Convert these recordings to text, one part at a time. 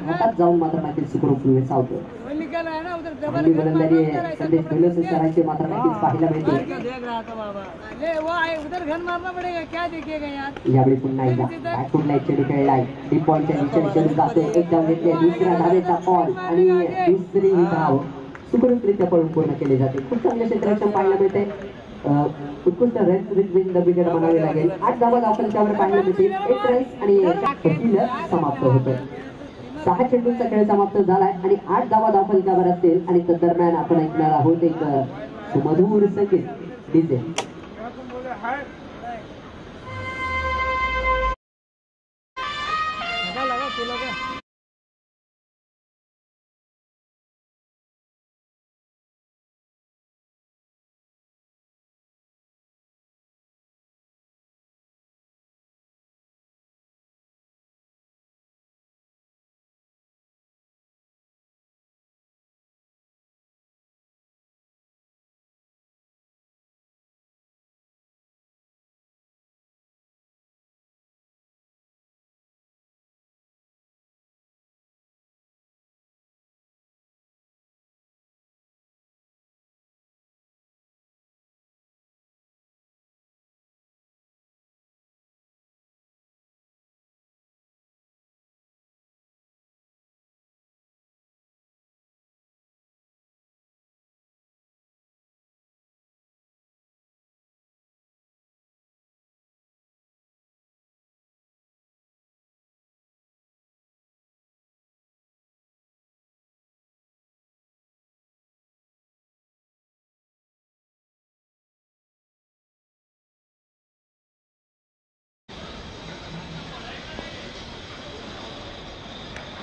हातात जाऊन मात्र नक्कीच सुखरूप सावतो. हल्ली गोलंदाजी संदेश ढोलसे सरांचे मात्र नक्कीच पाहायला मिळते. यावेळी पुन्हा एकदा बॅकफुटला एक चेंडू खेळलाय डी पॉईंटच्या दिशेने चेंडू जातोय. एक धाव घेतले दुसऱ्या धावेचा बॉल आणि दुसरी धाव. सुखरूपरित्या पळून पूर्ण केली जाते. खूप चांगल्या क्षेत्ररक्षण पाहायला मिळते. उत्कृष्ट रन विन द विकेट म्हणावे लागेल. आठ धावा धावफलकावर पाहायला मिळतील एक रन्स आणि पहिलं समाप्त होतं सहा चेंडूंचा खेळ समाप्त झालाय आणि आठ धावा धावफलकावर असतील आणि दरम्यान आपण ऐकणार आहोत एक सुमधूर संगीत डीजे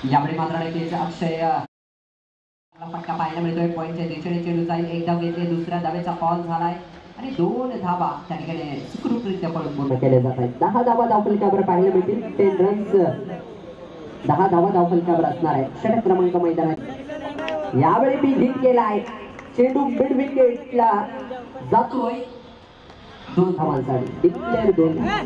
यावेळी मात्र नक्कीच अक्षय फटका पाहायला मिळतोय. पॉईंटच्या दिशेने चेंडू जाईल. एक धाव घेतली. दुसऱ्या धावेचा फॉल झालाय. आणि दोन धावा त्या ठिकाणी सुखरूपरित्या पळून पूर्ण केल्या जात आहेत दहा धावा धावफलकावर पाहायला मिळतील. टेन रन्स दहा धावा धावफलकावर असणार आहे षटक क्रमांक मैदानात. यावेळी बी हिट केलाय चेंडू मिड विकेटला जातोय. दोन धावांसाठी. डिक्लेअर दोन धावा.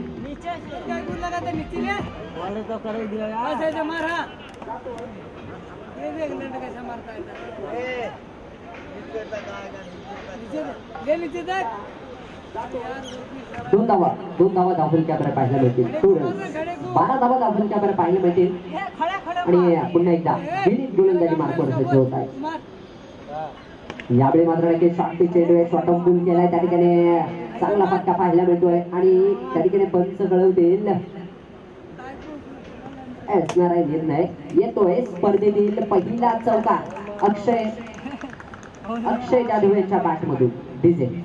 दोन धावा दोन धावा धावफलकावर पाहायला मिळतील. बारा धावा धावफलकावर पाहायला मिळतील. आणि पुन्हा एकदा विनीत गोलंदाजी मार्कवर सज्ज होत आहे. यावेळी मात्र नक्कीच शांती चेंडू आहे स्वतः पूल केलाय. त्या ठिकाणी चांगला फटका पाहायला मिळतोय. आणि त्या ठिकाणी पंच कळवतील असणार आहे निर्णय. येतोय. स्पर्धेतील पहिला चौका अक्षय अक्षय जाधव यांच्या बॅटमधून डिझेल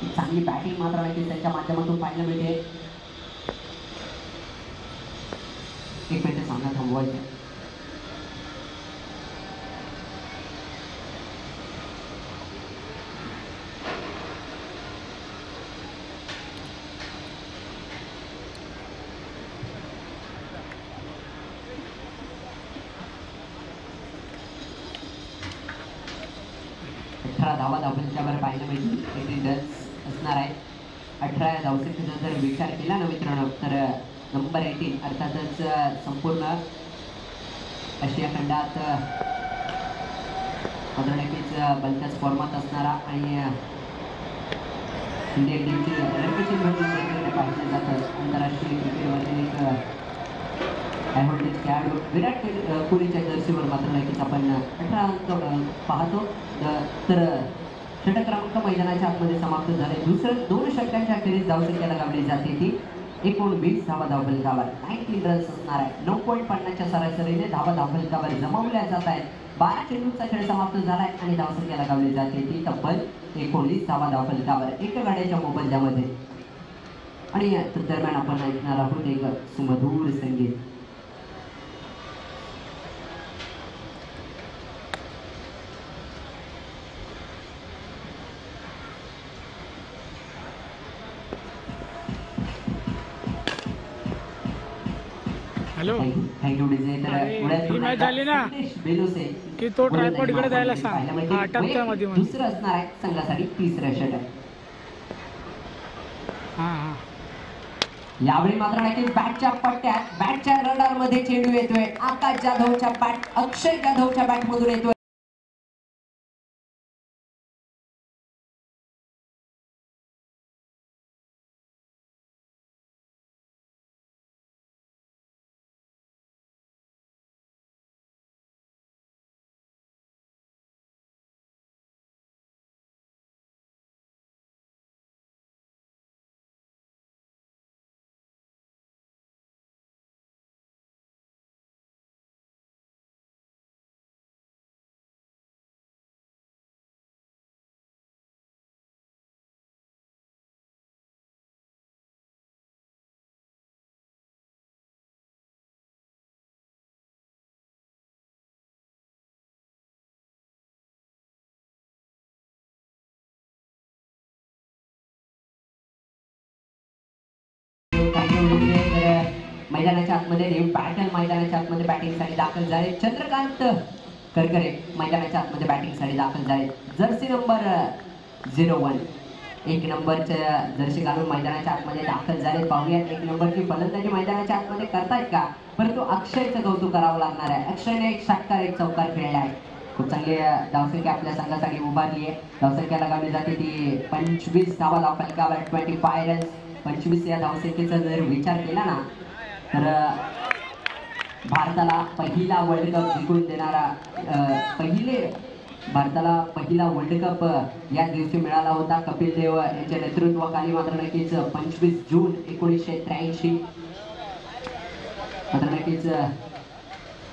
चांगली बॅटिंग मात्र नक्कीच त्यांच्या माध्यमातून पाहायला मिळते. एक मिनिट सांगा थांबवायचं अठरा धावा धावपंचावर पाहायला मिळतील एटीन रन्स असणार आहे अठरा जर विचार केला ना मित्रांनो तर नंबर एटीन अर्थातच संपूर्ण आशिया खंडात अं, मात्र नक्कीच अं, फॉर्मात असणारा आणि अं, इंडियन टीमची रँकिंग पाहिलं जातं. आंतरराष्ट्रीय क्रिकेटमधील एक अं, खेळाडू विराट कोहलीच्या जर्सीवर मात्र नक्कीच आपण अठरा अंक पाहतो. तर षटक क्रमांक मैदानाच्या आतमध्ये समाप्त झाले दुसरं दोन षटकांच्या अखेरीस धावसंख्या लगावली जाते ती. एकोणवीस धावा धावफलकावर नाईन्टीन रन्स असणार आहे नऊ पॉईंट पन्नासच्या सरासरीने धावा धावफलकावर जमवल्या जात आहेत. बारा चेंडूचा खेळ समाप्त झालाय आणि धावसंख्या लगावली जाते ती. तब्बल एकोणीस धावा धावफलकावर एक गाड्याच्या मोबदल्यामध्ये. आणि दरम्यान आपण ऐकणार आहोत एक सुमधूर संगीत. हॅलो. ही झाली ना? की तो जाईल इकडे आपण सांग. म्हणजे हा, मध्ये मध्ये. दुसरं असणार आहे संघासाठी तिसरं षटक. हां हां. यावेळी मात्र नक्की बॅटच्या पट्ट्यात बॅटच्या रडारमध्ये चेंडू येतोय. आकाश जाधवच्या बॅट अक्षय जाधवच्या बॅट मधून येतोय. मैदानाच्या आतमध्ये देव पॅटल मैदानाच्या आतमध्ये बॅटिंगसाठी दाखल झाले. चंद्रकांत करकरे मैदानाच्या आतमध्ये बॅटिंगसाठी दाखल झाले. जर्सी नंबर झिरो वन एक नंबरच्या जर्सी घालून मैदानाच्या आतमध्ये दाखल झाले. पाहूयात एक नंबरची फलंदाजी मैदानाच्या आतमध्ये करतायत का? परंतु अक्षयचं कौतुक करावं लागणार आहे. अक्षयने एक षटकार एक चौकार खेळला आहे. खूप चांगली धावसंख्या आपल्या संघासाठी उभारली आहे. धावसंख्या लगावली जाते ती पंचवीस धावा धावफलकावर ट्वेंटी फाय रन्स पंचवीस या धावसंख्येचा जर विचार केला ना तर भारताला पहिला वर्ल्ड कप जिंकून देणारा पहिले भारताला पहिला वर्ल्ड कप या दिवशी मिळाला होता. कपिल देव यांच्या नेतृत्वाखाली मात्र नक्कीच पंचवीस जून एकोणीसशे त्र्याऐंशी मात्र नक्कीच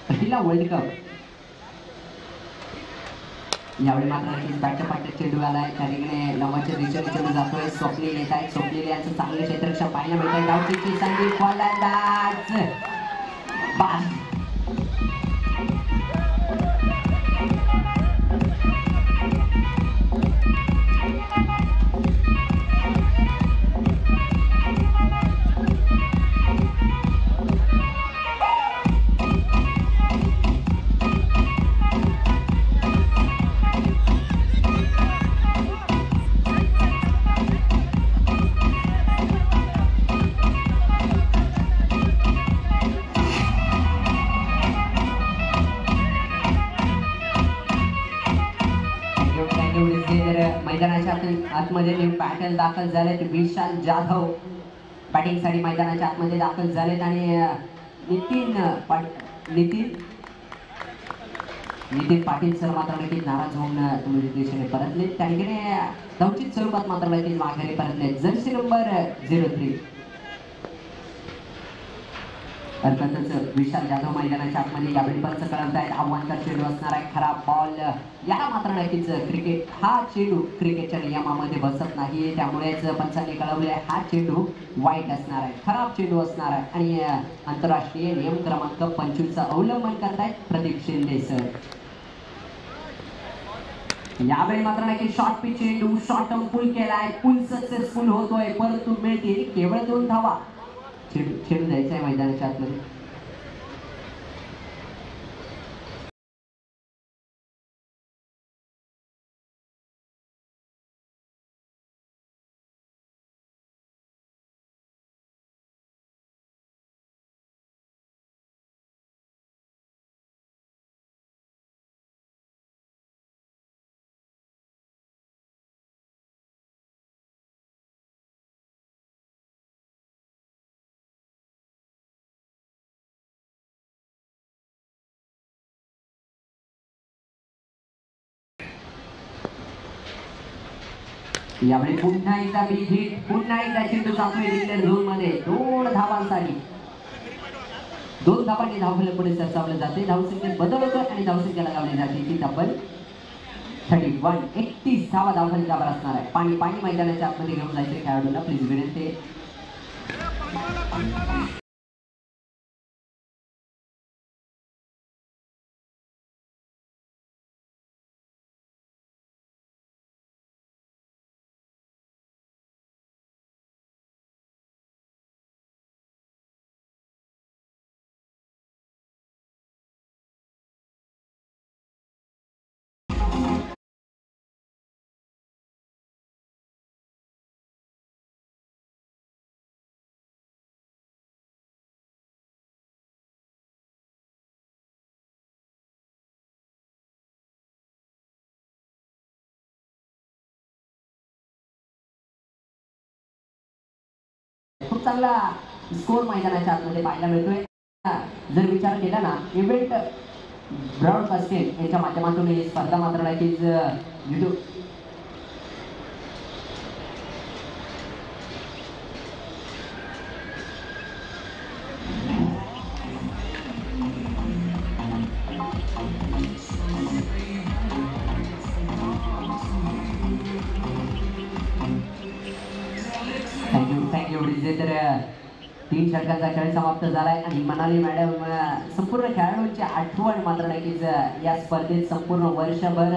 पहिला वर्ल्ड कप यावेळी मात्र नक्कीच बॅटच्या पाट्यात चेंडू आलाय. त्या ठिकाणी लंबाच्या दिशेने चेंडू जातोय. स्वप्नील येत आहेत. स्वप्नील यांचं चांगलं क्षेत्ररक्षण पाहायला मिळत आहे डावची संधी फलंदाज. बास. पॅटल दाखल झालेत विशाल जाधव. बॅटिंगसाठी मैदानाच्या आतमध्ये दाखल झालेत आणि नितीन नितीन. नितीन पाटील सर मात्र नक्कीच नाराज होऊन तुम्ही दिशेने परतले. त्या ठिकाणी स्वरूपात मात्र नक्कीच माघारी परतले. Jersey number zero three. अर्थातच विशाल जाधव मैदानाच्या आतमध्ये यावेळी पंच कळवत आहेत. आव्हानकर चेंडू असणार आहे. खराब बॉल याला मात्र नक्कीच क्रिकेट हा चेंडू क्रिकेटच्या नियमामध्ये बसत नाही त्यामुळेच पंचांनी कळवले आहे हा चेंडू वाईट असणार आहे. खराब चेंडू असणार आहे. आणि आंतरराष्ट्रीय नियम क्रमांक पंचवीसचा अवलंबन करतायत प्रदीप शिंदे सर यावेळी मात्र नक्की शॉर्ट पिच चेंडू शॉर्ट पूल केलाय. पुल सक्सेसफुल होतोय. परंतु मिळतील केवळ दोन धावा. चेंडू चेंडू जायचं आहे मैदानाच्या आतमध्ये. यावेळी पुन्हा एकदा मी हिट पुन्हा एकदा चेंडू जातोय डिक्लेअर झोनमध्ये. दोन धावांसाठी. दोन धावांनी धावफलक पुढे सरसावलं जाते. धावसंख्येत बदल होतोय आणि धावसंख्या लावली जाते. ती तब्बल थर्टी वन एकतीस धावा धावफलकावर असणार आहे. पाणी पाणी मैदानाच्या आतमध्ये घेऊन जायचे खेळाडूंना प्लीज विनंती चांगला स्कोर मैदानाच्या आतमध्ये पाहायला मिळतोय. जर विचार केला ना इव्हेंट ब्रॉडकास्टिंग याच्या माध्यमातून ही स्पर्धा मात्र नक्कीच युट्यूब तीन षटकांचा खेळ समाप्त झालाय आणि मनाली मॅडम संपूर्ण खेळाडूंची आठवण मात्र नक्कीच या स्पर्धेत संपूर्ण वर्षभर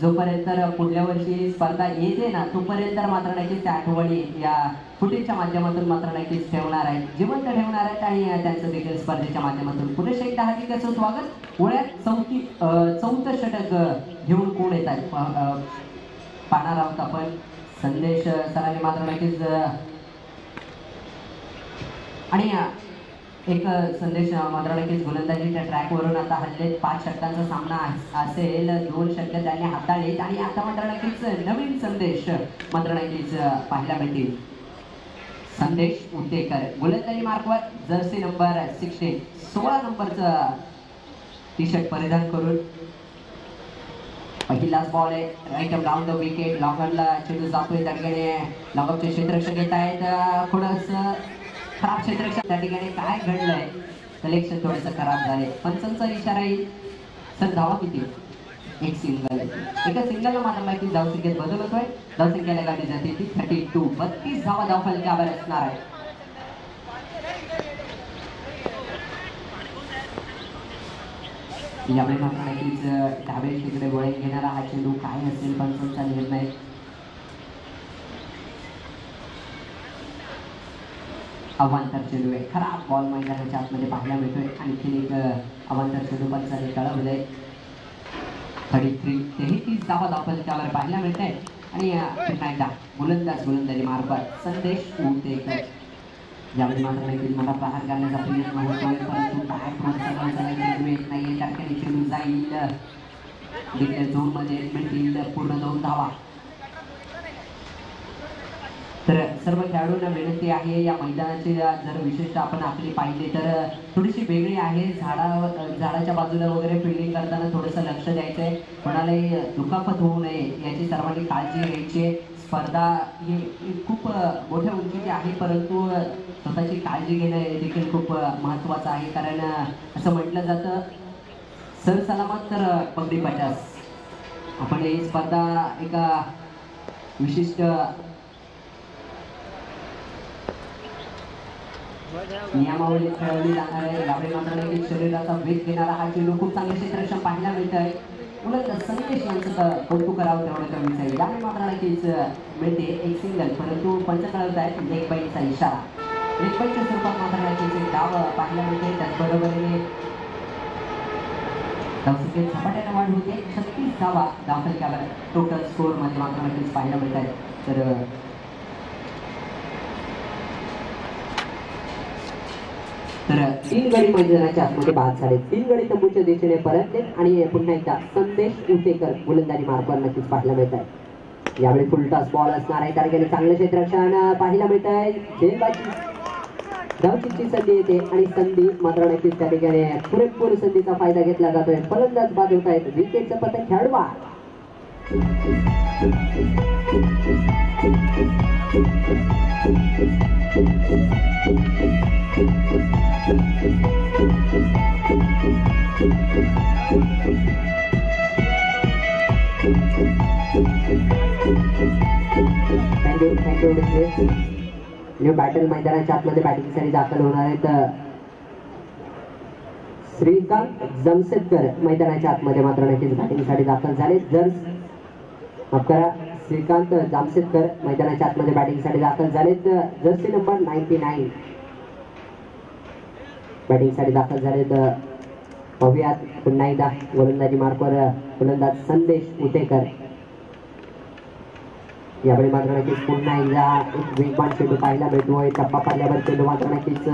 जोपर्यंत पुढल्या वर्षी स्पर्धा येते ना तोपर्यंत मात्र नक्कीच त्या आठवणी या फुटेजच्या माध्यमातून मात्र नक्कीच ठेवणार आहेत. जिवंत ठेवणार आहेत आणि त्यांचं देखील स्पर्धेच्या माध्यमातून. पुढे एकदा हार्दिकाचं स्वागत? पुण्यात चौथी चौथं षटक घेऊन कोण येत आहेत? पाहणार आहोत आपण. संदेश सरांनी मात्र नक्कीच आणि एक संदेश अ, मात्र नक्कीच गोलंदाजीच्या ट्रॅकवरून आता हल्ले पाच षटकांचा सामना असेल दोन षटक त्यांनी हाताळलेत आणि आता मात्र नक्कीच नवीन संदेश मात्र नक्कीच पाहायला मिळतील. संदेश उद्देकर गोलंदाजी मार्कवर जर्सी नंबर सिक्स्टीन सोळा नंबरचं टी शर्ट परिधान करून पहिलाच बॉल आहे. राईट डाऊन द विकेट लॉंगरला चेंडू जातोय. त्या ठिकाणी क्षेत्ररक्षक येत आहेत. थोडंसं खराब क्षेत्र त्या ठिकाणी काय घडलंय? कलेक्शन थोडंसं खराब झाले पंचांचा इशारा येईल. सर धावा किती? एक सिंगल एका सिंगलला माझ्या माहिती धावसंख्येत बदल होतोय. धावसंख्येला गाडी जाते. ती थर्टी टू बत्तीस धावा धाव फलकावर असणार आहे. यावेळी मात्र नक्कीच अं, डावे तिकडे वळण घेणारा हा चेंडू काय असेल? पंचांचा निर्णय अवांतर चेंडू आहे. खराब बॉल मैदानाच्या आतमध्ये पाहायला मिळतोय. आणखीन एक अवांतर चेंडू पंचाने कळवलंय थर्टी थ्री तेहतीस धावा धावपल त्यावर पाहायला मिळत आहे आणि अं, पुन्हा एकदा गोलंदाज गोलंदाजी मार्फत संदेश उतेकर यावेळी मात्र नक्कीच मला प्रहार करण्याचा प्रयत्न होतोय परंतु बॅट माणसाला चेंडू येत नाहीये. त्या चेंडू जाईल. डिक्लेअर झोनमध्ये मिळतील पूर्ण दोन धावा. तर सर्व खेळाडूंना विनंती आहे या मैदानाची जर विशेषतः आपण आपली पाहिली तर थोडीशी वेगळी आहे. झाडा झाडाच्या बाजूला वगैरे फिल्डिंग करताना थोडंसं लक्ष द्यायचं आहे कोणालाही दुखापत होऊ नये याची सर्वांनी काळजी घ्यायची आहे. स्पर्धा ही खूप मोठ्या उंचीची आहे परंतु स्वतःची काळजी घेणं हे देखील खूप महत्त्वाचं आहे. कारण असं म्हटलं जातं सर सलामत तर पगडी पचास. आपण ही स्पर्धा एका विशिष्ट नियमावली खेळवली जाणार आहे यावेळी मात्र नक्कीच शरीराचा वेग घेणारा हा चेंडू खूप चांगले क्षेत्रक्षण पाहायला मिळत आहे उलट संदेश यांचं कौतुक करावं तेवढं कमीच आहे यावेळी मात्र नक्कीच मिळते एक सिंगल परंतु पंच कळवत आहेत लेग बाईचा इशारा लेग बाईच्या स्वरूपात मात्र नक्कीच एक डाव पाहायला मिळते त्याचबरोबरीने धावसंख्येत झपाट्याने वाढ होते छत्तीस धावा धावसंख्यावर टोटल स्कोरमध्ये मात्र नक्कीच पाहायला मिळत आहेत तर तर तीन गडी मैदानाच्या आतमध्ये बाद झाले. तीन गडी तंबूच्या दिशेने परतले आणि पुन्हा एकदा संदेश उतेकर गोलंदाजी मार्गावर नक्कीच पाहायला मिळत आहे. यावेळी फुलटॉस बॉल असणार आहे. तारखेने चांगलं क्षेत्ररक्षण पाहायला मिळत आहे. झेलबाजी धावचीची संधी येते आणि संधी मात्र नक्कीच त्या ठिकाणी पुरेपूर संधीचा फायदा घेतला जातोय. फलंदाज बाद होत आहेत. विकेटचं पतंग खेळवा thank you thank you new battle मैदानाच्या आतमध्ये बॅटिंगसाठी दाखल होणार आहेत श्रीकांत जमशेदकर मैदानाच्या आतमध्ये मात्र नक्कीच बॅटिंगसाठी दाखल झाले. जर माफ करा श्रीकांत जामशेदकर मैदानाच्या आतमध्ये बॅटिंगसाठी दाखल झालेत. जर्सी नंबर नाईन्टी नाईन बॅटिंगसाठी दाखल झालेत. पाहूयात. पुन्हा एकदा गोलंदाजी मार्कवर गोलंदाज संदेश उतेकर. यावेळी मात्र नक्कीच पुन्हा एकदा एक वेगवान चेंडू पाहायला मिळतोय. टप्पा पाडल्यावर चेंडू मात्र नक्कीच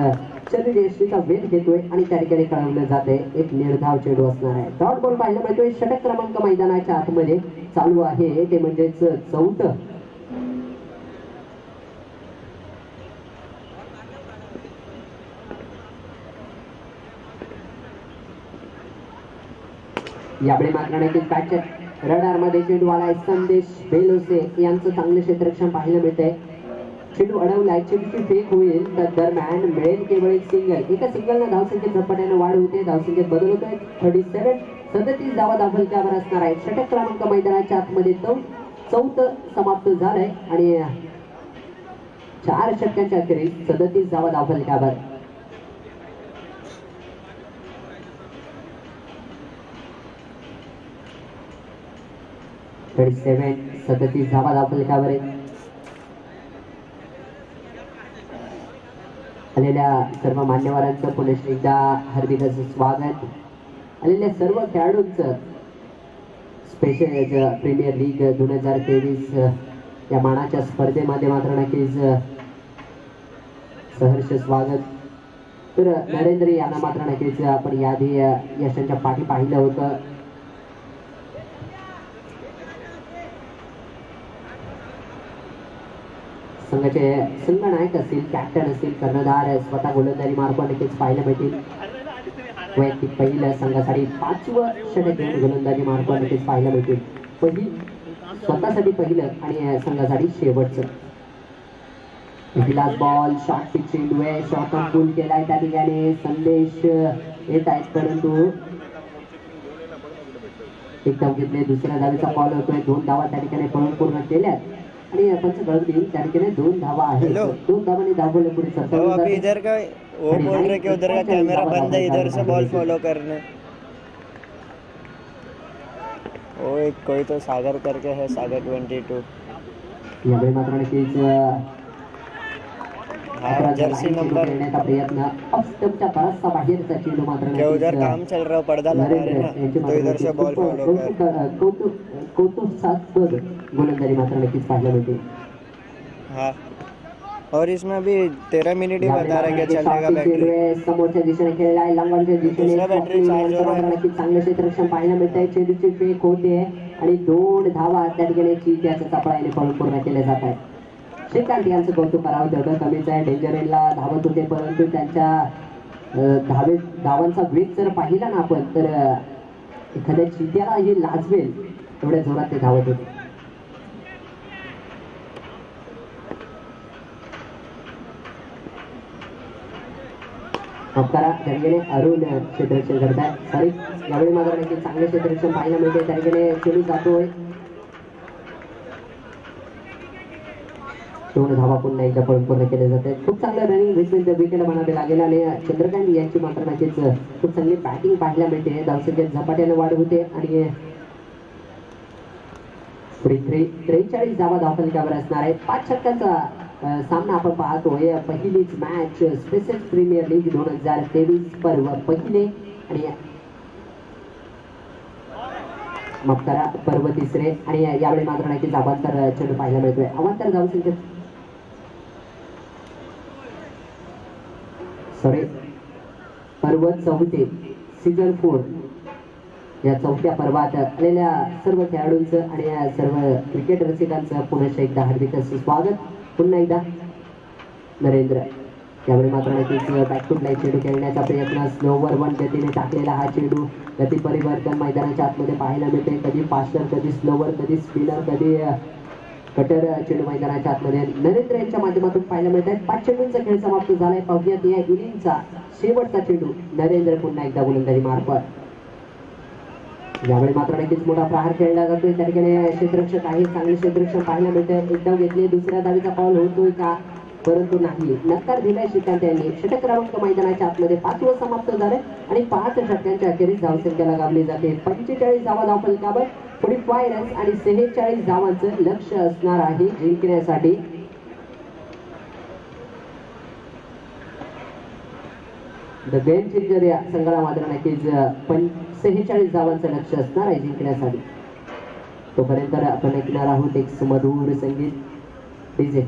शरीर यष्टीचा वेध घेतोय आणि त्या ठिकाणी कळवलं जाते. एक निर्धाव चेंडू असणार आहे. डॉट बॉल पाहायला मिळतोय. षटक क्रमांक मैदानाच्या आतमध्ये चालू आहे. ते म्हणजेच चौथ यावेळी मात्र नक्कीच बॅटच्या रडार चेंडू आलाय संदेश बेलोसे. यांचं चांगलं क्षेत्रक्षण पाहायला मिळतंय. चेंडू अडवलाय चेंडूची फेक होईल तर दरम्यान मिळेल केवळ एक सिंगल एका सिंगलनं धावसंख्येत झपाट्याने वाढ होते धावसंख्येत बदल होतोय. थर्टी सेव्हन सदतीस धावा दाखलच्यावर असणार आहे. षटक क्रमांक मैदानाच्या आतमध्ये चौथ चौथ समाप्त झालंय. आणि चार षटकांच्या अखेरीस सदतीस धावा दाखलच्यावर थर्टी सेव्हन सदतीस धावा दाखलच्यावर आहे आलेल्या सर्व मान्यवरांचं पुनश्च एकदा हार्दिक असं स्वागत. आलेल्या सर्व खेळाडूंचं स्पेशल प्रीमियर लीग दोन हजार तेवीस या मानाच्या स्पर्धेमध्ये मात्र नक्कीच सहर्ष स्वागत. तर नरेंद्र यांना मात्र नक्कीच आपण याआधी यशांच्या पाठी पाहिलं होतं. संघाचे संघनायक असतील कॅप्टन असतील कर्णधार स्वतः गोलंदाजी मार्फत नक्कीच पाहायला मिळतील. वैयक्तिक पहिल्या संघासाठी पाचवं षटक गोलंदाजी मार्फत नक्कीच पाहायला मिळतील. पहिली स्वतःसाठी पहिलं आणि संघासाठी शेवटचं. पहिला बॉल शॉर्ट पिच चेंडू आहे शॉर्ट ऑन केलाय त्या ठिकाणी. संदेश येत आहेत परंतु एक धाव घेतले दुसऱ्या धावेचा बॉल होतोय. दोन धावा त्या ठिकाणी पळून पूर्ण केल्यात. आणि पंच गळती त्या ठिकाणी दोन धावा आहेत. दोन धावांनी धावले पुढे तो सरकवलं अभी जातं. इधर का वो बोल रहे कि उधर का कैमरा बंद है इधर से बॉल फॉलो करने वो एक कोई तो सागर करके है सागर ट्वेंटी नक्कीच अं, हाँ जर्सी नंबर खेळण्याचा प्रयत्न अष्टमच्या बराचसा बाहेरचा चेंडू मात्र उधर काम चल रहा है पर्दा लगा रहे ना तो इधर से बॉल फॉलो कर कौतुक कौतुक कौतुक गोलंदाजी मात्र नक्कीच पाहायला मिळते हाँ और इसमें अभी तेरह मिनट ही बता रहे चलने का बैटरी। समोरच्या दिशेने खेळला आहे लंगॉनच्या दिशेने बॅटरी चार्ज हो है. नक्कीच चांगलं क्षेत्ररक्षण पाहायला मिळत आहे चेंडूची फेक होते आणि दोन धावा त्या ठिकाणी चित्याच्या चपळाईने पळून पूर्ण केले जात आहेत श्रीकांत यांचं कौतुक करावं तेवढं कमीच आहे डेंजरेनला धावत होते परंतु त्यांच्या धावे धावांचा वेग जर पाहिला ना आपण तर एखाद्या चित्याला हे लाजवेल एवढ्या जोरात ते धावत होते. अपकारा त्या अरुण क्षेत्ररक्षण करताय सॉरी यावेळी मात्र चांगले क्षेत्ररक्षण पाहायला मिळते. तरीकेने खेळू जातोय. दोन धावा पुन्हा एकदा पळून पूर्ण केले जाते खूप चांगलं रनिंग विकेट विकेट म्हणावे लागेल आणि चंद्रकांत यांची मात्र नक्कीच खूप चांगली बॅटिंग पाहायला मिळते. धावसंख्येत झपाट्याने वाढ होते आणि पुढे त्रे त्रेचाळीस धावा धावफलकावर असणार आहे. पाच षटकांचा सामना आपण पाहतोय. पहिलीच मॅच स्पेशल प्रीमियर लीग दोन हजार तेवीस पर्व पहिले आणि माफ करा पर्व तिसरे. आणि यावेळी मात्र नक्कीच अवांतर चेंडू पाहायला मिळतोय. अवांतर धावसंख्येत सॉरी पर्वत चौथे सीझन फोर या चौथ्या पर्वात आलेल्या सर्व खेळाडूंचं आणि या सर्व क्रिकेट रसिकांचं पुन्हा एकदा हार्दिक स्वागत पुन्हा एकदा नरेंद्र त्यावेळी मात्र नक्कीच बॅक टू चेंडू खेळण्याचा प्रयत्न स्लोवर वन गतीने टाकलेला हा चेंडू गती परिवर्तन मैदानाच्या आतमध्ये पाहायला मिळते. कधी फास्टर कधी स्लोवर कधी स्पिनर कधी कटर चेंडू मैदानाच्या आतमध्ये नरेंद्र यांच्या माध्यमातून पाहायला मिळत आहेत. पाच चेंडूंचा खेळ समाप्त झालाय. पाहुयात या इनिंगचा शेवटचा चेंडू नरेंद्र पुन्हा एकदा गोलंदाजी मार्फत यावेळी मात्र नक्कीच मोठा प्रहार खेळला जातोय. त्या ठिकाणी क्षेत्ररक्षक आहे चांगले क्षेत्ररक्षण पाहायला मिळतंय. एक धाव घेतले दुसऱ्या धावीचा पाऊल होतोय का? परंतु नाही. नकार दिला श्रीकांत यांनी षटक क्रमांक मैदानाच्या आतमध्ये पाचवं समाप्त झाले आणि पाच षटकांच्या अखेरीस धावसंख्येला गावली जाते. पंचेचाळीस धावा धावफलकावर पुढे फाय आणि सेहेचाळीस धावांचं लक्ष असणार आहे जिंकण्यासाठी. द गेम चेंजर या संघाला मात्र नक्कीच पण सेहेचाळीस धावांचं लक्ष असणार आहे जिंकण्यासाठी. तोपर्यंत आपण ऐकणार आहोत एक सुमधूर संगीत. डीजे.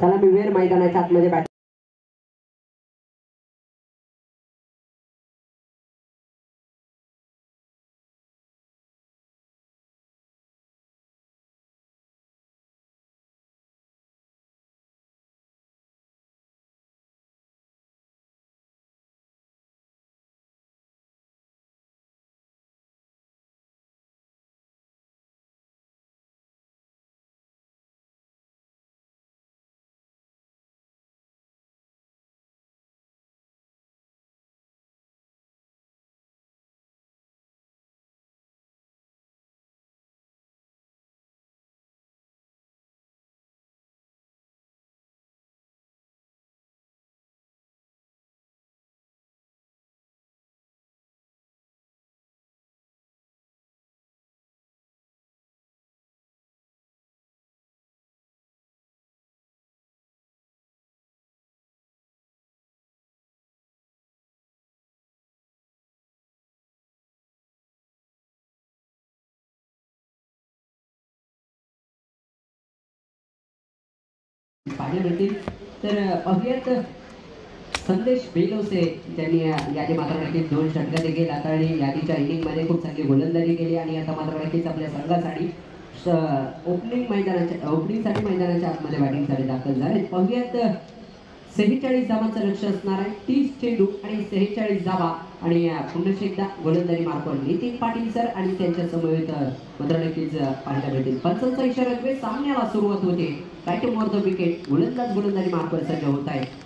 सलामीवीर मैदानाच्या आतमध्ये बॅट पाहायला होतील तर अभियत संदेश बेलोसे त्यांनी यादी मात्र नक्कीच दोन षटकं देखील आता आणि यादीच्या इनिंगमध्ये खूप चांगली गोलंदाजी केली आणि आता मात्र नक्कीच आपल्या संघासाठी ओपनिंग मैदानाच्या ओपनिंगसाठी मैदानाच्या आतमध्ये बॅटिंगसाठी दाखल झाले. अभियत सेहेचाळीस धावांचं लक्ष असणार आहे. तीस चेंडू आणि सेहेचाळीस धावा आणि अं, पुन्हा एकदा गोलंदाजी मार्फत नितीन पाटील सर आणि त्यांच्या समवेत मात्र नक्कीच पाहायला मिळतील. पंचांचा इशारा सामन्याला सुरुवात होते. बॅटिंग वर विकेट गोलंदाज गोलंदाजी मार्फत सज्ज होत आहे.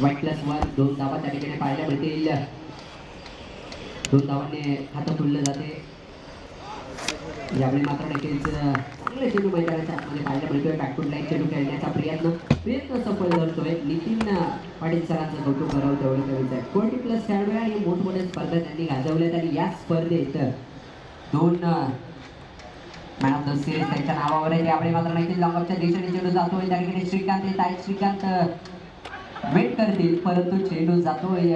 वन प्लस वन दोन धावा त्या ठिकाणी पाहायला मिळतील. दोन धावांनी खातं फुललं जाते. यावेळी मात्र नक्कीच चांगले चेंडू मैदानाच्या आतमध्ये पाहायला मिळतोय. बॅकफूट लाईन चेंडू खेळण्याचा प्रयत्न प्रयत्न सफल ठरतोय नितीन पाटील सरांचं कौतुक करावं तेवढं कमीच आहे फोर्टी प्लस खेळाडू आहे आणि मोठमोठ्या स्पर्धा त्यांनी गाजवल्यात आणि या स्पर्धेत दोन मॅन ऑफ द सिरीज त्यांच्या नावावर आहे त्यावेळी मात्र नक्कीच लॉंगअपच्या दिशेने चेंडू जातोय. त्या ठिकाणी श्रीकांत येत आहेत श्रीकांत वेट करतील परंतु चेंडू जातोय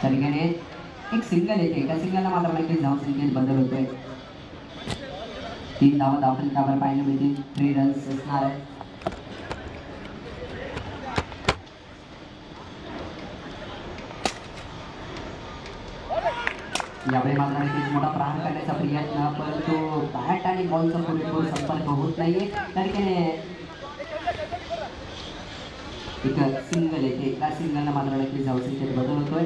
त्या ठिकाणी एक सिंगल येते एका सिंगलला मात्र माहिती धाव संख्येत बदल होतोय. तीन धावा धावून त्यावर पाहायला मिळतील. थ्री रन्स असणार आहे. यावेळी मात्र नक्कीच मोठा प्रहार करण्याचा प्रयत्न परंतु बॅट आणि बॉलचा पुरेपूर संपर्क होत नाहीये. त्या ठिकाणी एक सिंगल येते एका सिंगलला मात्र नक्कीच धाव संख्येत बदल होतोय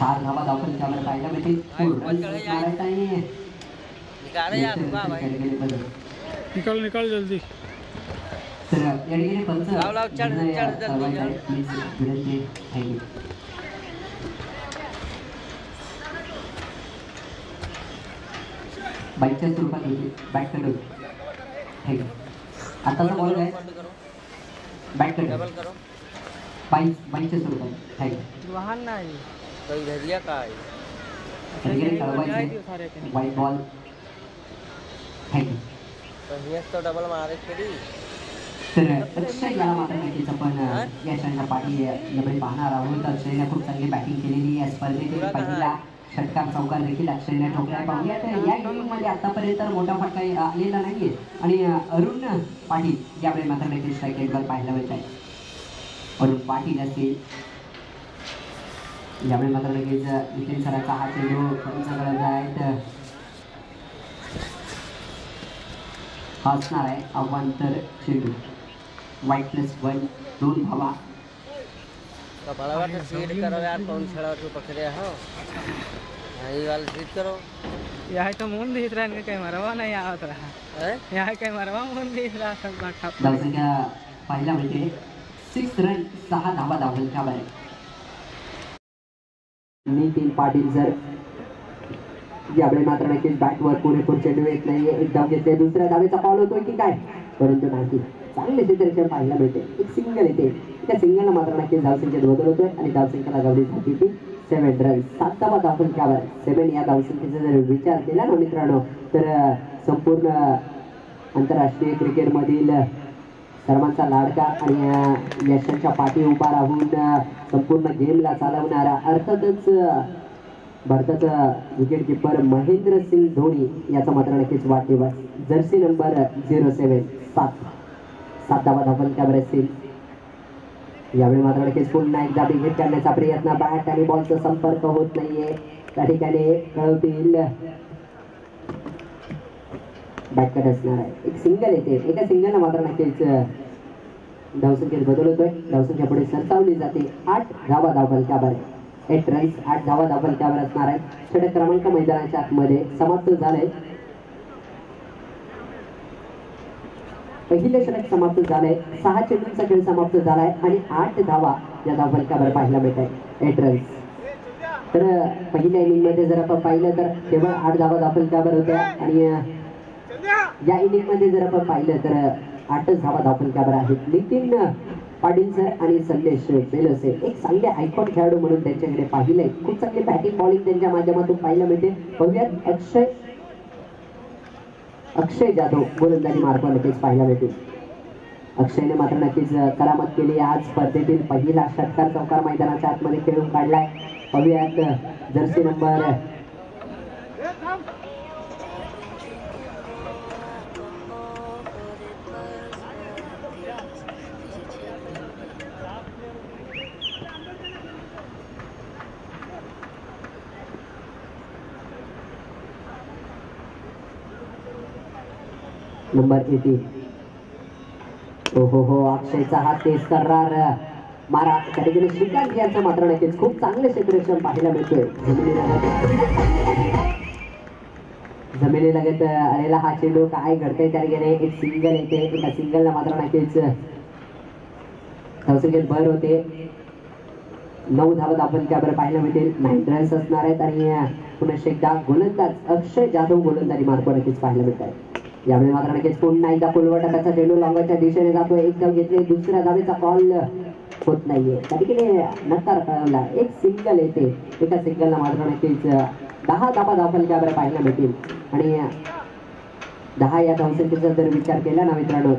धावा फोर रन्स असणार आहेत. आणि त्या ठिकाणी बदल निकाल निकाल जल्दी. तर या ठिकाणी पंच. लाव, लाव, चढ, निर्णय चढ, जल्दी, ठरवायचा आहे. चढ. प्लीज विनंती थँक्यू बाईकच्या स्वरूपात होती. बॅककडून थँक्यू आताचा बॉल आहे बॅककडून बाईक बाईकच्या स्वरूपात थँक्यू वाहन नाही काही घरिया काय सगळीकडे कळवायचे वाईट बॉल। थँक्यू तर हेच तो डबल मारे तरी। तर अक्षय याला मात्र नक्कीच आपण या क्षणाच्या पाठी यावेळी पाहणार आहोत अक्षयने खूप चांगली बॅटिंग केलेली या स्पर्धेतील पहिला। षटकार चौकार देखील अक्षयने ठोकला पाहूया तर या इनिंगमध्ये आतापर्यंत मोठा फटका आलेला नाहीये. आणि अरुण पाटील यावेळी मात्र नक्कीच स्ट्राईक रेटवर पाहायला मिळत आहे अरुण पाटील असतील. यावेळी मात्र लगेच नितीन सरांचा हा चेंडू पंच करत आहेत. हा असणार आहे अवांतर चेंडू. वाईट प्लस वन दोन धावा. कपाळा वाटत सीट करो यार कौन छड़ा तू पकड़े हो। यही वाला सीट करो। यहाँ तो मुँह दिख रहा है कहीं मरवा नहीं आवत रहा हैं? यहाँ कहीं मरवा मुँह दिख रहा सब बाटा धावसंख्या पाहायला मिळते सिक्स रन सहा धावा का बाहेर नितीन पाटील सर। यावेळी मात्र नक्कीच बॅटवर पुरेपूर चेंडू येत नाहीये. एक धाव घेतले दुसऱ्या धावेचा पाऊल होतोय की काय? परंतु नाही चांगले चित्रक्षण पाहायला मिळते. एक सिंगल येते. त्या सिंगलला मात्र नक्कीच धावसंख्येत बदल होतोय आणि धावसंख्येला गवडी झाली ती. सेव्हन रन सात धावा धावसंख्यावर सेव्हन या धावसंख्येचा जर विचार केला ना मित्रांनो तर संपूर्ण आंतरराष्ट्रीय क्रिकेटमधील सर्वांचा लाडका आणि अं, यशाच्या पाठी उभा राहून संपूर्ण गेमला चालवणारा अर्थातच भारताचा विकेट किपर महेंद्र सिंग धोनी याचा मात्र नक्कीच वाढदिवस. जर्सी नंबर झिरो सेवन सात सात धावा धावल त्यावर असतील यावेळी मात्र नक्कीच पुन्हा एकदा विकेट करण्याचा प्रयत्न बॅट आणि बॉलचा संपर्क होत नाहीये. त्या ठिकाणी कळवतील बॅटकट असणार आहे. एक सिंगल येते. एका सिंगलला मात्र नक्कीच धावसंख्येत बदल होतोय. धावसंख्या पुढे सरसावली जाते. आठ धावा धावल त्यावर एट रन्स आठ धावा धावल त्यावर असणार आहे षटक क्रमांक मैदानाच्या आतमध्ये समाप्त झालंय. पहिले षटक समाप्त झालंय. सहा चेंडूंचा खेळ समाप्त झालाय आणि आठ धावा या धावलकावर पाहायला मिळत आहे एट रन्स तर पहिल्या इनिंगमध्ये जर आपण पाहिलं तर केवळ आठ धावा धावलकावर होत्या आणि या इनिंगमध्ये जर आपण पाहिलं तर आठच धावा धावलकावर आहेत. नितीन पाटील सर आणि संदेश बेलसे एक चांगले आयकॉन खेळाडू म्हणून त्यांच्याकडे पाहिलंय. खूप चांगली बॅटिंग बॉलिंग त्यांच्या माध्यमातून पाहायला मिळते. बघूयात अक्षय अक्षय जाधव गोलंदाजी मार्ग नक्कीच पाहायला मिळतील. अक्षयने मात्र नक्कीच करामत केली. आज स्पर्धेतील पहिला षटकार चौकार मैदानाच्या आतमध्ये खेळून काढलाय. पाहूयात जर्सी नंबर नंबर एटीन हो हो हो अक्षयचा हा तेज करणार. मारा त्या ठिकाणी श्रीकांत यांचं मात्र नक्कीच खूप चांगले क्षेत्ररक्षण पाहायला मिळतोय. जमिनी लगेच आलेला हा चेंडू काय घडतंय त्या ठिकाणी एक सिंगल येते. एका सिंगलला मात्र नक्कीच धावसंख्येत भर होते. नऊ धावत आपण त्यावर पाहायला मिळतील. नाईन रन्स असणार आहेत आणि पुन्हा एकदा गोलंदाज अक्षय जाधव गोलंदाजी मार्ग नक्कीच पाहायला मिळत यामुळे मात्र नक्कीच पुन्हा एकदा पुलवटा त्याचा चेंडू लॉंगच्या दिशेने जातोय. एक धाव घेतली दुसऱ्या धावेचा कॉल होत नाहीये. त्या ठिकाणी नकार कळवला. एक सिंगल येते. एका सिंगलला मात्र नक्कीच दहा धापा धावपल त्यावर पाहायला मिळतील. आणि दहा या धावसंख्येचा जर विचार केला ना मित्रांनो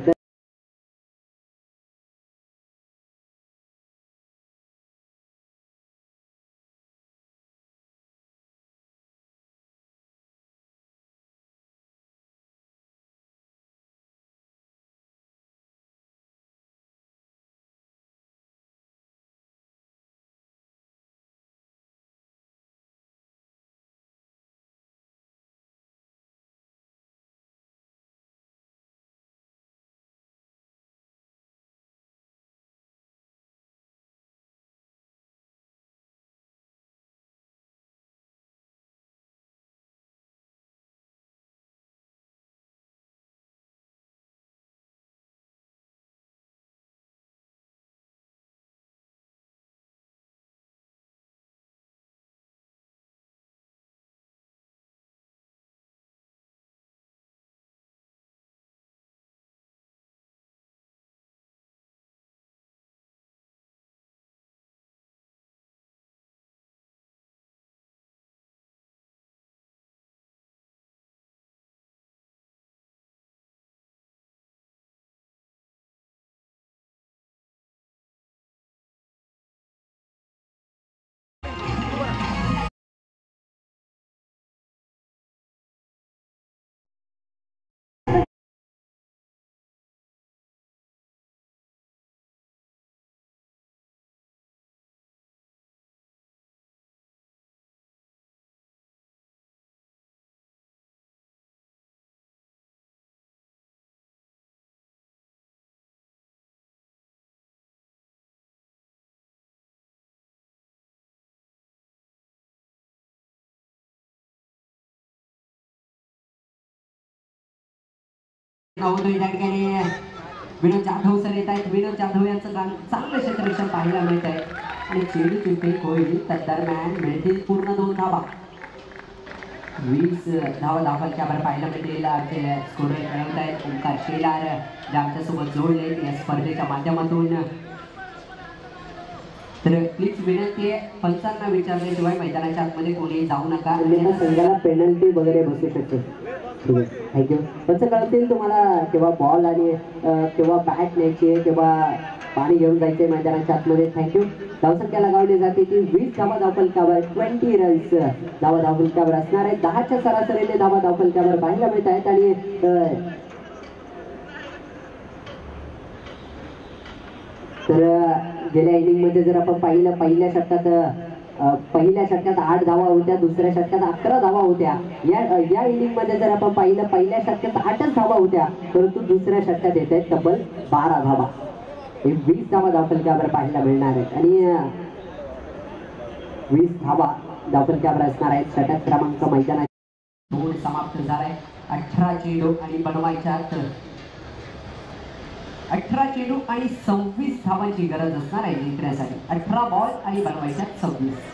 तर त्या ठिकाणी विनोद जाधव सर येत आहेत. विनोद जाधव यांचं गाणं चांगलं क्षेत्ररक्षण पाहायला मिळत आहे. आणि चेंडू चुटे होईल तर दरम्यान मिळतील पूर्ण दोन धावा. वीस धावा दाखल त्यावर पाहायला मिळतील. आमचे स्कोरर कळवत आहेत. ओंकार शेलार जे आमच्यासोबत जोडले या स्पर्धेच्या माध्यमातून. तर प्लीज विनंती आहे पंचांना विचारल्याशिवाय मैदानाच्या आतमध्ये कोणी जाऊ नका. पेनल्टी वगैरे बसू शकते. थँक्यू कसं कळतील तुम्हाला केव्हा बॉल आणि केव्हा बॅट न्यायची आहे केव्हा पाणी घेऊन जायचे मैदानाच्या आतमध्ये. थँक्यू धावसंख्या लगावली जाते. की वीस धावा धावफलकावर ट्वेंटी रन्स धावा धावफलकावर असणार आहे दहाच्या सरासरीने धावा धावफलकावर पाहायला मिळत आहेत आणि तर गेल्या इनिंगमध्ये जर आपण पाहिलं पहिल्या षटकात पहिल्या षटकात आठ धावा होत्या दुसऱ्या षटकात अकरा धावा होत्या. या या इनिंगमध्ये जर आपण पाहिलं पहिल्या षटकात आठच धावा होत्या परंतु दुसऱ्या षटकात येत आहेत तब्बल बारा धावा. हे वीस धावा धावफलकावर पाहायला मिळणार आहेत. आणि वीस धावा धावफलकावर असणार आहेत. षटक क्रमांक मैदानात समाप्त झालाय. अठरा चेंडू आणि बनवायच्या अठरा चेंडू आणि सव्वीस धावांची गरज असणार आहे जिंकण्यासाठी. अठरा बॉल आणि बनवायच्या सव्वीस.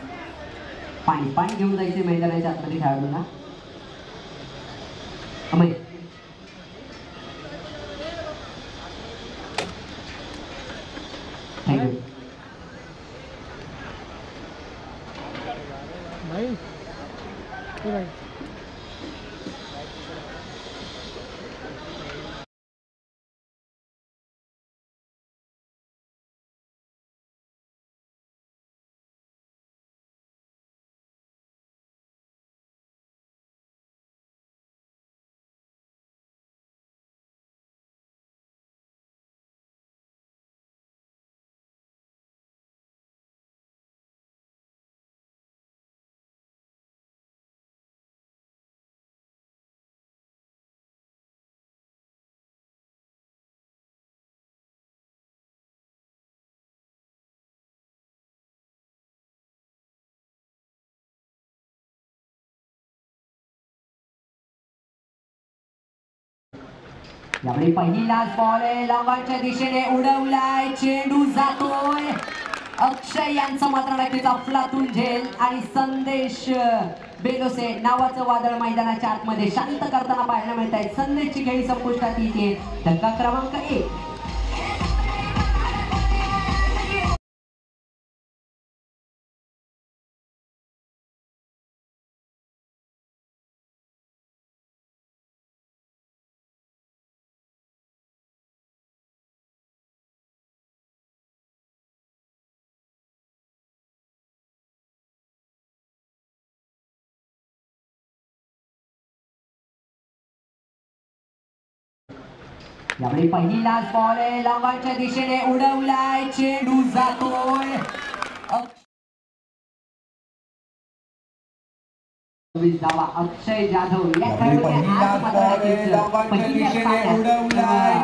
पाणी पाणी घेऊन जायचे मैदानाच्या आतमध्ये खेळाडूंना. अमय. यावेळी पहिलाच बॉल आहे. लांबाच्या दिशेने उडवलाय चेंडू जातोय. अक्षय यांचं मात्र नक्कीच अफलातून झेल. आणि संदेश बेलोसे नावाचं वादळ मैदानाच्या आतमध्ये शांत करताना पाहायला मिळत आहे संदेशची खेळी संपुष्टात येते. धक्का क्रमांक एक. यावेळी पहिलाच बॉल आहे. लांबाच्या दिशेने उडवलाय. चेंडू जातोय. धावा अक्षय जाधव. या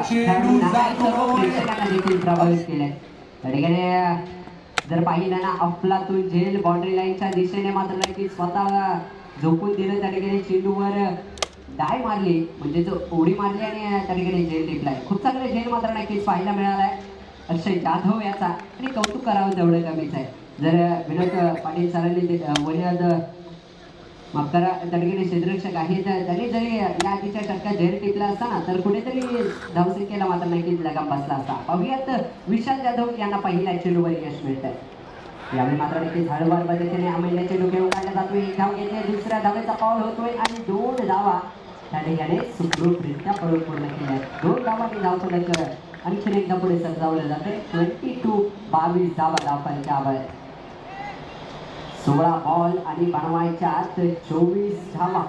खेळाडूने प्रभावित त्या ठिकाणी जर पाहिलं ना अफलातून झेल बाउंड्री लाईनच्या दिशेने मात्र नक्कीच स्वतः झोपून दिलं. त्या ठिकाणी चेंडूवर डाय मारली? म्हणजे जो उडी मारली आणि त्या ठिकाणी झेल टिपलाय खूप चांगले झेल मात्र नक्कीच पाहायला मिळालाय. अक्षय जाधव याचा आणि कौतुक करावं तेवढं कमीच आहे. जर विनोद पाटील सरांनी ते, माफ करा त्या ठिकाणी क्षेत्ररक्षक आहेत त्यांनी जरी या आधीच्या षटकात झेल टिपला असता ना तर कुठेतरी धावसंख्येला मात्र नक्कीच लगाम बसला असता. पाहुयात विशाल जाधव यांना पहिल्या चेंडूवर यश मिळतंय. यावेळी मात्र नक्कीच हळूवार पद्धतीने अमूल्य चेंडू घेऊन काढला जातोय एक धाव घेतली दुसऱ्या धावेचा कॉल होतोय आणि दोन धावा त्या ठिकाणी सुखरूपरित्या पळून पूर्ण केल्या दोन गावांनी धाव फलक आणखीन एकदा पुढे सजावले जाते. ट्वेंटी टू बावीस धावा धाव फलकावर सोळा बॉल आणि बनवायच्या आत चोवीस धावा.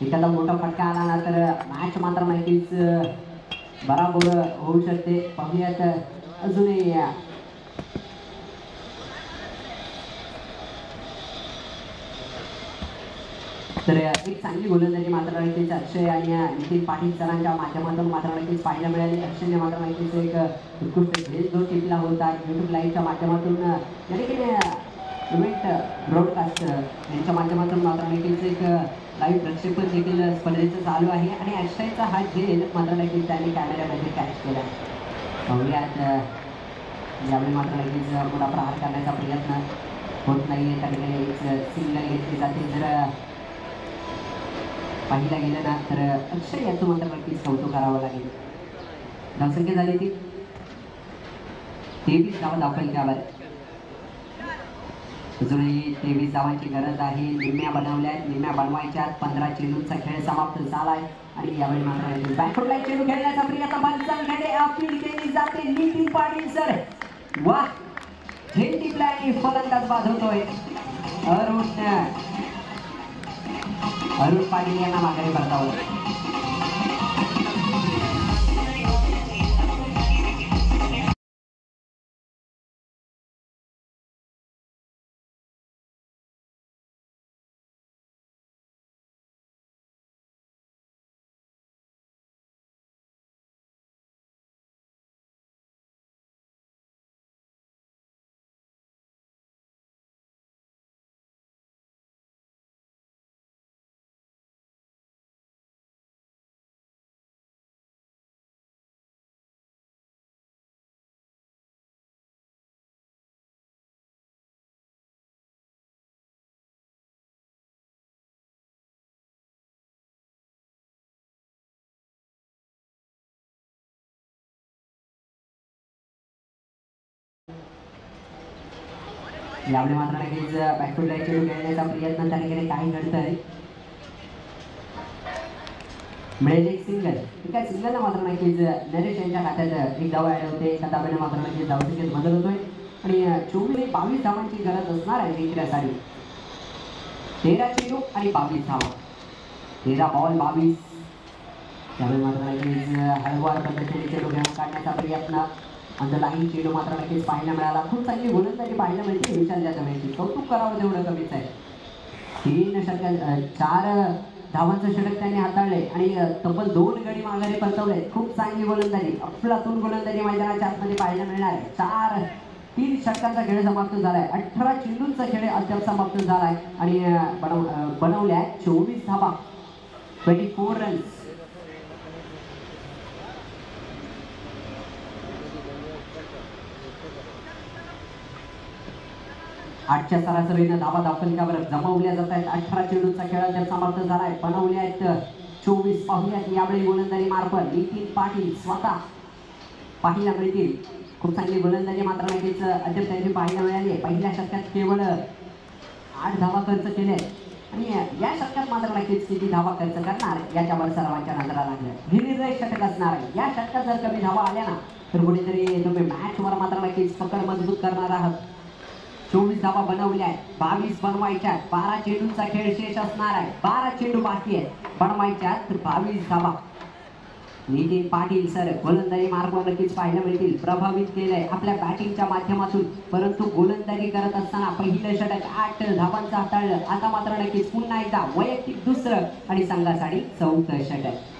एखादा मोठा फटका आला ना तर मॅच मात्र नक्कीच बराबर होऊ शकते. पाहूयात अजूनही तर एक चांगली गोलंदाजी मात्र नक्कीच अक्षय आणि नितीन पाटील सरांच्या माध्यमातून मात्र नक्कीच पाहायला मिळाली. अक्षयने मात्र नक्कीच एक उत्कृष्ट खेळ जो टिपला होता. युट्यूब लाईव्हच्या माध्यमातून या ठिकाणी इव्हेंट ब्रॉडकास्ट यांच्या माध्यमातून मात्र नक्कीच एक लाईव्ह प्रक्षेपण देखील स्पर्धेचं चालू आहे. आणि अक्षयचा हा झेल मात्र नक्कीच त्यांनी कॅमेऱ्यामध्ये कॅच केला. पाहुयात यावेळी मात्र नक्कीच पुढा प्रहार करण्याचा प्रयत्न होत नाही त्या ठिकाणी एक सिग्नल घेतली जाते. जर पाहिला गेला ना तर अक्षय याचं मात्र नक्कीच कौतुक करावं लागेल. धावसंख्या झाली ती. तेवीस धावा दाखल त्यावर. अजूनही तेवीस धावांची गरज आहे. निम्म्या बनवल्या आहेत निम्म्या बनवायच्या पंधरा चेंडूंचा खेळ समाप्त झाला आहे आणि यावेळी मात्र बॅकफुटला चेंडू खेळण्याचा प्रयत्न पंचांकडे अपील केली जाते नितीन पाटील सर. वा झेंडी टिपला फलंदाज बाद होतोय. अरुण अरुण पाटील यांना माघारी परतावलं यामुळे मात्र नक्कीच लाइट चेंडू खेळण्याचा प्रयत्न त्या ठिकाणी काही घडतंय. मिळेल एक सिंगल एका सिंगलला मात्र नक्कीच नरेश यांच्या खात्यात एक धाव ऍड होते. एका धाब्याने मात्र नक्कीच धावसंख्येत बदल होतोय. आणि चोवीस बावीस धावांची गरज असणार आहे जिंकण्यासाठी तेरा चेंडू आणि बावीस धावा. तेरा बॉल बावीस. त्यामुळे मात्र नक्कीच हळूवार पद्धतीने चेंडू घेऊन काढण्याचा प्रयत्न. अंत लाईन चेंडू मात्र नक्कीच पाहायला मिळाला. खूप चांगली गोलंदाजी पाहायला मिळते विशाल जाधव कौतुक करावं तेवढं कमीच आहे. तीन षटक चार धावांचं षटक त्यांनी हाताळले आणि तब्बल दोन गडी माघारी परतवले. खूप चांगली गोलंदाजी अफलातून गोलंदाजी मैदानाच्या आतमध्ये पाहायला मिळणार आहे. चार तीन षटकांचा खेळ समाप्त झालाय. अठरा चेंडूंचा खेळ अद्याप समाप्त झालाय. आणि बनव बनवल्या चोवीस धाबा ट्वेंटी फोर रन्स आठच्या सरासरीनं धावा दाखलकावर जमवल्या जात आहेत. अठरा चेंडूचा खेळ अद्याप समाप्त झालाय बनवले आहेत. चोवीस पाहुयात यावेळी गोलंदाजी मार्फत नितीन पाटील स्वतः पाहायला मिळतील. खूप चांगली गोलंदाजी मात्र नक्कीच अद्याप त्यांनी पाहायला मिळाली पहिल्या शतकात केवळ आठ धावा खर्च केले आणि या षटकात मात्र नक्कीच किती धावा खर्च करणार याच्यावर सर्वांच्या नजरा लागल्या. हे निर्णय षटक असणार आहे. या षटकात जर कमी धावा आल्या ना तर कुठेतरी तुम्ही मॅचवर मात्र नक्कीच पकड मजबूत करणार आहात. चोवीस धावा बनवल्या आहेत. बावीस बनवायच्या बारा चेंडूंचा खेळ शेष असणार आहे. बारा चेंडू बाकी आहेत. बनवायच्या तर बावीस धावा. नितीन पाटील सर गोलंदाजी मार्ग नक्कीच पाहायला मिळतील. प्रभावित केलंय आपल्या बॅटिंगच्या माध्यमातून. परंतु गोलंदाजी करत असताना पहिलं षटक आठ धावांचं हाताळलं. आता मात्र नक्कीच पुन्हा एकदा वैयक्तिक दुसरं आणि संघासाठी चौथं षटक.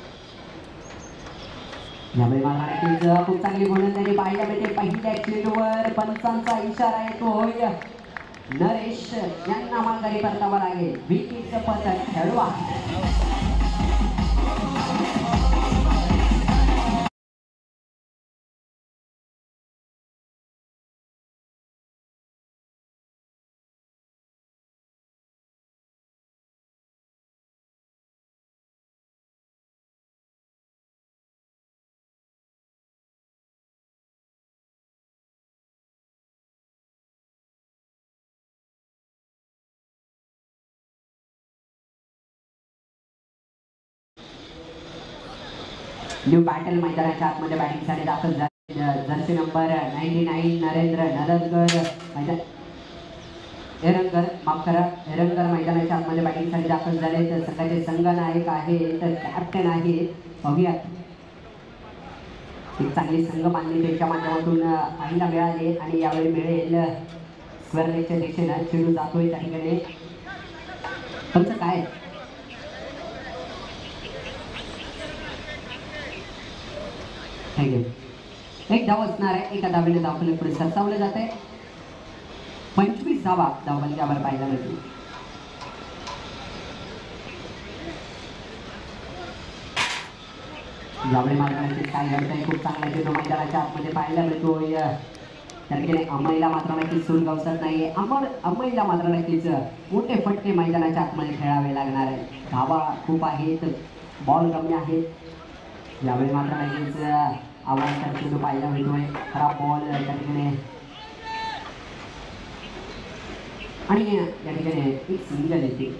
यावेळी मला नक्कीच खूप चांगली गोलंदाजी पाहायला मिळते पहिल्या चेंडूवर पंचांचा इशारा येतो. होय. नरेश यांना माघारी परतावा लागेल. विकीचं पथक खेळवा. न्यू बॅटल मैदानाच्या आतमध्ये बॅटिंगसाठी दाखल झाले. Jersey number ninety nine Narendra Naradkar मैदान. एरंगर माफ करा एरंगर मैदानाच्या आतमध्ये बॅटिंगसाठी दाखल झाले. तर सकाळचे संघनायक आहे तर कॅप्टन आहे. पाहूयात एक चांगली संघ मानली त्यांच्या माध्यमातून पाहायला मिळाले आणि यावेळी मिळेल स्क्वेअरनेच्या दिशेनं चेंडू जातोय त्या ठिकाणी. तुमचं काय? थँक्यू एक धाव असणार आहे एका धावेने दाखवले पुढे सरसावलं जात. आहे पंचवीस धावा धावफलकावर पाहायला मिळतील यावेळी मात्र काय घडतंय? खूप चांगला चेंडू मैदानाच्या आतमध्ये पाहायला मिळतोय त्या ठिकाणी मात्र नक्कीच सूर गवसत नाहीये अंमल अंमईला मात्र नक्कीच मोठे फटके मैदानाच्या आतमध्ये खेळावे लागणार आहे. धावा खूप आहेत. बॉल कमी आहेत. यावेळी मात्र नक्कीच आव्हान चेंडू पाहायला मिळतोय. खराब बॉल त्या ठिकाणी. आणि या ठिकाणी एक सिंगल येते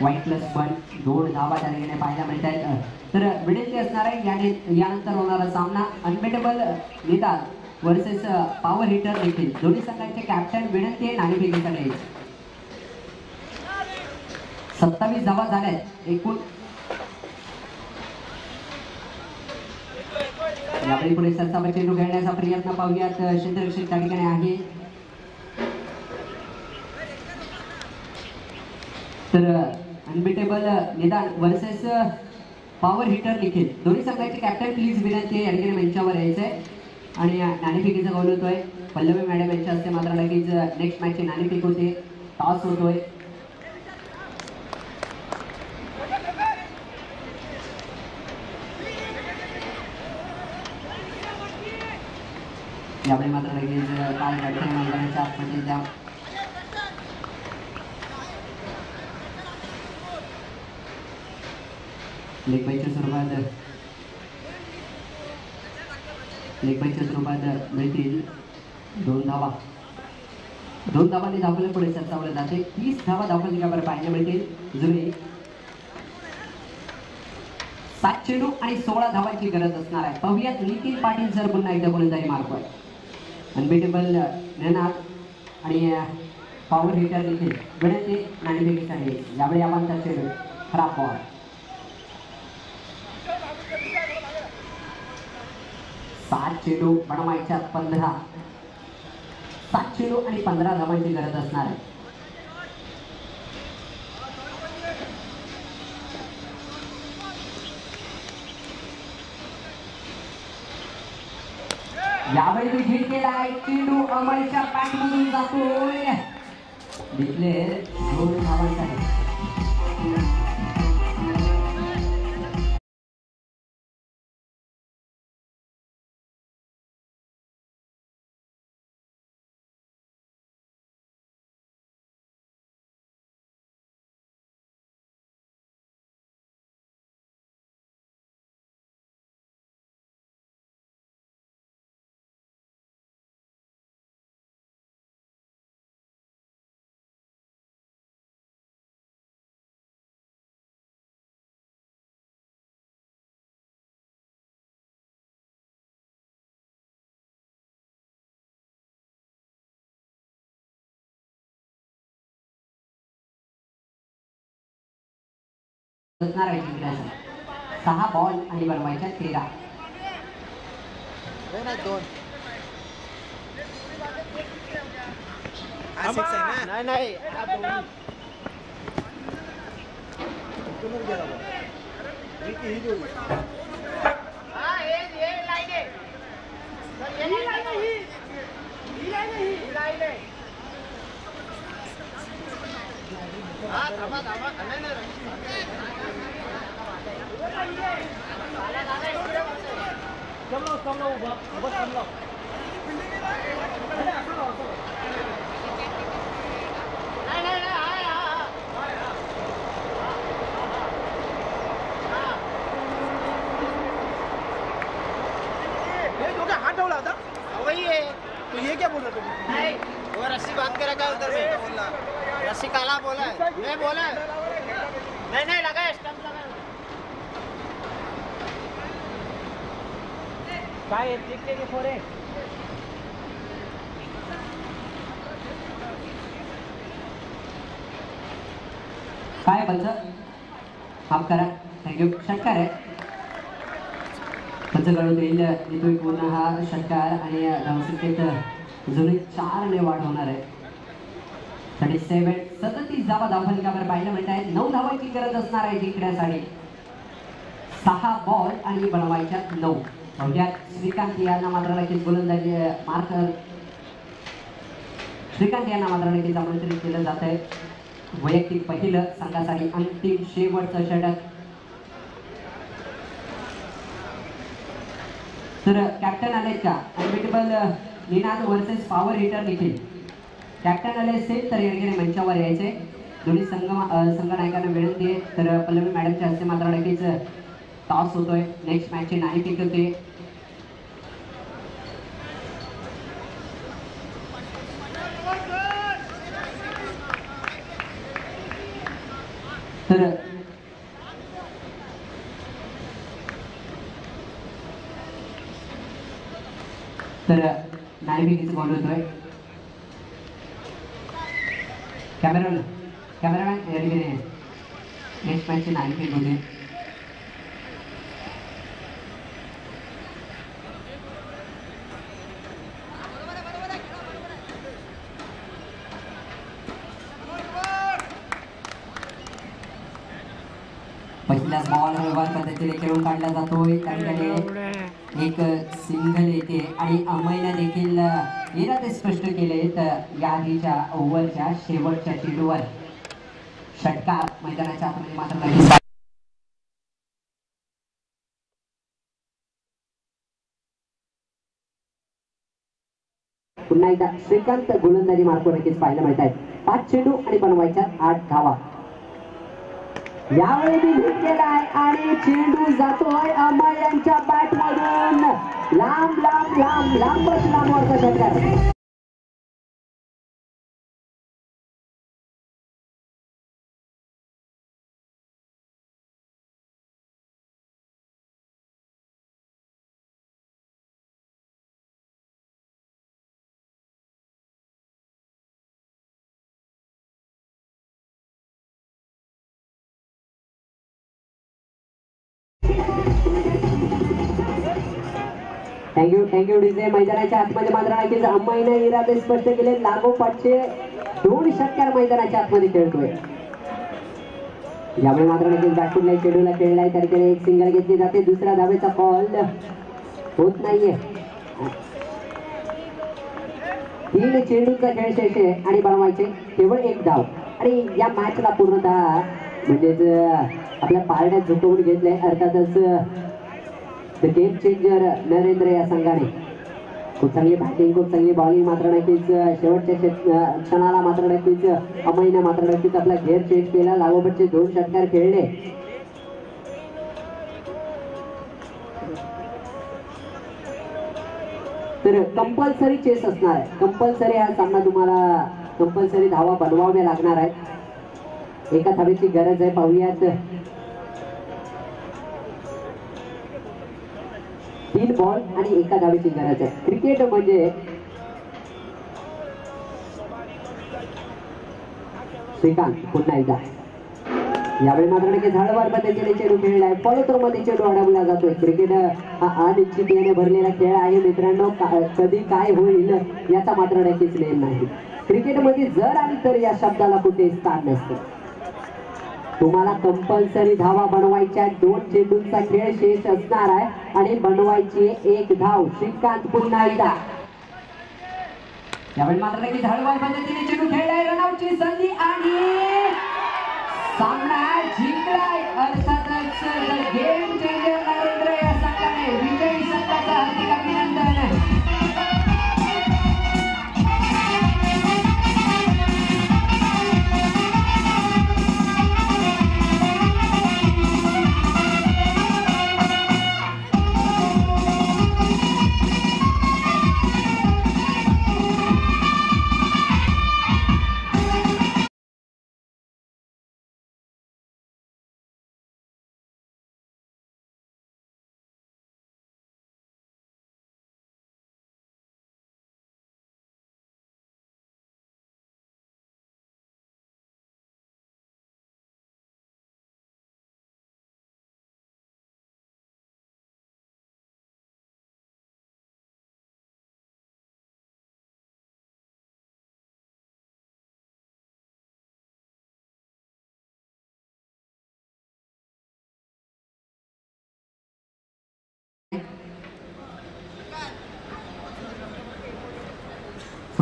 वाईट प्लस वन दोन धावा त्या ठिकाणी पाहायला मिळत आहेत तर विनंती असणार आहे याने यानंतर होणारा सामना अनबेटेबल निदान वर्सेस पॉवर हिटर देखील. दोन्ही संघांचे कॅप्टन विनंती आहे नाणेफेकीसाठी सत्तावीस धावा झाल्यात. एकूण यावेळी पुढे सरसावर चेंडू खेळण्याचा प्रयत्न पाहूयात. क्षेत्ररक्षक त्या ठिकाणी आहे. तर अनबिटेबल निदान वर्सेस पॉवर हिटर देखील दोन्ही संघाचे कॅप्टन प्लीज विनंती आहे. या ठिकाणी मंचावर यायचंय. आणि नाणेफेकीचं गोल होतोय. पल्लवी मॅडम यांच्या हस्ते मात्र लगेच नेक्स्ट मॅचची नाणेफेक होते. टॉस होतोय. यावेळी मात्र लगेच काय घडतंय मैदानाच्या आतमध्ये त्या लेखबाईच्या स्वरूपात लेखबाईच्या स्वरूपात मिळतील दोन धावा. दोन धावांनी धावले पुढे सरसावलं जाते. तीस धावा धावपले का बरं पाहायला मिळतील जुने. सात चेंडू आणि सोळा धावांची गरज असणार आहे. पाहूयात नितीन पाटील सर पुन्हा एकदा गोलंदाजी मारतोय अनबिटेबल निनाद uh, आणि uh, पॉवर हिटर देखील विनंती आहे यावेळी आपण त्याचे खराब पॉवर. सात चेंडू बनवायच्या पंधरा. सात चेंडू आणि पंधरा धावांची गरज असणार आहे. जब विजिट केलाय चेंडू अमलच्या पॅटमधून जातोय. डिक्लेअर गोल धावायचा आहे. असणार आहे जिंकण्यासाठी सहा बॉल आणि बनवायच्या तेरा नाही नाही. हाथ ठेवला होता वही है तो ये क्या बोल रहा नहीं वो रस्सी बांध के रखा है उधर से रस्सी काला बोला है मैं बोला है नहीं नहीं लगा है स्टंप लगा है काय जिंकले की फोरे काय पंच? माफ करा. थँक्यू षटकार आहे. पंच कळून येईल इथून पूर्ण हा षटकार आणि धावसंख्येत जुने चार ने वाढ होणार आहे. आणि सेवन सदतीस धावा धावफलकावर पाहायला मिळत आहे नऊ धावांची गरज असणार आहे जिंकण्यासाठी. सहा बॉल आणि बनवायच्या नऊ. म्हणजे श्रीकांत यांना मात्र नक्कीच गोलंदाजी मार्कर. श्रीकांत यांना मात्र नक्कीच आमंत्रित केलं जात आहे वैयक्तिक पहिलं संघासाठी अंतिम शेवटचं षटक. तर कॅप्टन आलेत का? Unbeatable Ninad versus power hitter देखील कॅप्टन आले तर तयारीने मंचावर यायचे. दोन्ही संघ संघनायकांना विनंती आहे तर पल्लवी मॅडमच्या हस्ते मात्र नक्कीच टॉस होतोय. नेक्स्ट मॅचची नाही पिक होते तर तर नाणेफेकीचं बॉल होतोय. कॅमेरा कॅमेरामॅन नेक्स्ट मॅचची नाणेफेक होते पहिलाच बॉल व्यवहार पद्धतीने खेळून काढला जातोय. एक सिंगल येते आणि अमयनं देखील येणं ते स्पष्ट केले तर या आधीच्या ओव्हरच्या शेवटच्या चेंडूवर. षटकार मैदानाच्या आतमध्ये मात्र पुन्हा एकदा श्रीकांत गोलंदाजी मार्क नक्कीच पाहायला मिळत आहेत. पाच चेंडू आणि बनवायच्या आठ धावा. यावेळी मी हिट आहे आणि चेंडू जातोय अमर यांच्या बॅट लांब लांब लांब लांबच लांब षटकार थँक्यू थँक्यू डीजे मैदानाच्या आतमध्ये मात्र नक्कीच अंबाईने इरादे स्पष्ट केले. लागोपाठचे दोन षटकार मैदानाच्या आतमध्ये खेळतोय. यामुळे मात्र नक्कीच बॅटफुटला चेडूला खेळलाय त्या एक सिंगल घेतली जाते. दुसऱ्या धावेचा कॉल होत नाहीये. तीन चेंडूचा खेळ शेषे आणि बनवायचे केवळ एक धाव. आणि या मॅचला पूर्णतः म्हणजेच आपल्या पारड्यात झुकवून घेतलंय. अर्थातच गेम चेंजर नरेंद्र या संघाने. खूप चांगली बॅटिंग खूप चांगली बॉलिंग मात्र नक्कीच शेवटच्या क्षणाला मात्र नक्कीच अमईने मात्र नक्कीच आपला घेर चेंज केला. लागोपाठचे दोन षटकार खेळले. तर कंपल्सरी चेस असणार आहे. कंपल्सरी हा सामना तुम्हाला कंपल्सरी धावा बनवाव्या लागणार आहेत. एका धावेची गरज आहे पाहूयात. तीन बॉल आणि एका धावेची गरज आहे. क्रिकेट म्हणजे श्रीकांत पुन्हा एकदा. यावेळी मात्र नक्की झाडवार पद्धतीने चेंडू खेळलाय. पळतो मध्ये चेंडू अडवला जातोय. क्रिकेट हा अनिश्चिततेने भरलेला खेळ आहे. मित्रांनो कधी काय होईल याचा मात्र नक्कीच नेम नाही. क्रिकेटमध्ये जर आणि तर या शब्दाला कुठे स्थान नसतं. तुम्हाला कंपल्सरी धावा बनवायच्या दोन चेंडूंचा खेळ शेष असणार आहे. आणि बनवायची एक धाव. श्रीकांत पुन्हा एकदा. त्यावेळी मात्र नक्की हळूवार पद्धतीने चेंडू खेळलाय. रनआउटची संधी आणि सामना जिंकलाय. अर्थातच गेम चेंजर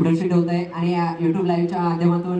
फोटोशूट होत आहे आणि युट्यूब लाईव्हच्या माध्यमातून